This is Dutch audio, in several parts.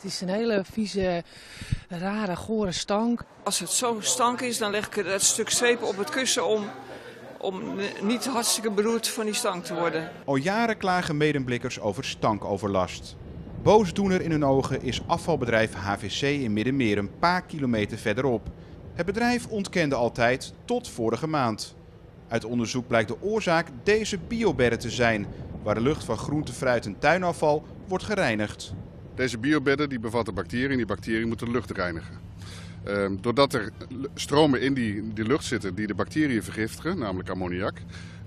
Het is een hele vieze, rare, gore stank. Als het zo stank is, dan leg ik het stuk zeep op het kussen om, om niet hartstikke beroerd van die stank te worden. Al jaren klagen medemblikkers over stankoverlast. Boosdoener in hun ogen is afvalbedrijf HVC in Middenmeer een paar kilometer verderop. Het bedrijf ontkende altijd tot vorige maand. Uit onderzoek blijkt de oorzaak deze biobedden te zijn, waar de lucht van groente, fruit en tuinafval wordt gereinigd. Deze biobedden die bevatten bacteriën en die bacteriën moeten de lucht reinigen. Ehm, doordat er stromen in die, die lucht zitten die de bacteriën vergiftigen, namelijk ammoniak,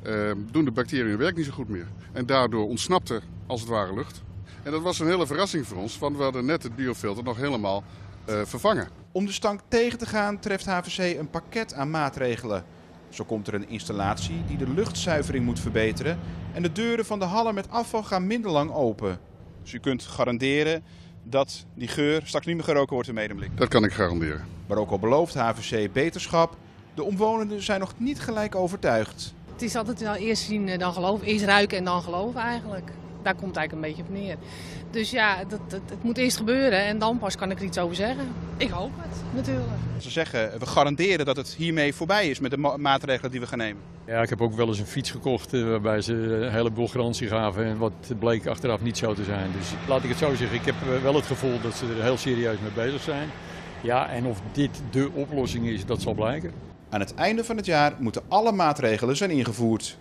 ehm, doen de bacteriën hun werk niet zo goed meer. En daardoor ontsnapt er als het ware lucht. En dat was een hele verrassing voor ons, want we hadden net het biofilter nog helemaal eh, vervangen. Om de stank tegen te gaan treft HVC een pakket aan maatregelen. Zo komt er een installatie die de luchtzuivering moet verbeteren en de deuren van de hallen met afval gaan minder lang open. Dus u kunt garanderen dat die geur straks niet meer geroken wordt in Medemblik. Dat kan ik garanderen. Maar ook al belooft HVC beterschap, de omwonenden zijn nog niet gelijk overtuigd. Het is altijd wel eerst zien eh, dan geloven. Eerst ruiken en dan geloven eigenlijk. Daar komt het eigenlijk een beetje op neer. Dus ja, dat, dat, het moet eerst gebeuren en dan pas kan ik er iets over zeggen. Ik hoop het, natuurlijk. Ze zeggen, we garanderen dat het hiermee voorbij is met de ma maatregelen die we gaan nemen. Ja, ik heb ook wel eens een fiets gekocht eh, waarbij ze een heleboel garantie gaven. En wat bleek achteraf niet zo te zijn. Dus laat ik het zo zeggen, ik heb eh, wel het gevoel dat ze er heel serieus mee bezig zijn. Ja, en of dit de oplossing is, dat zal blijken. Aan het einde van het jaar moeten alle maatregelen zijn ingevoerd.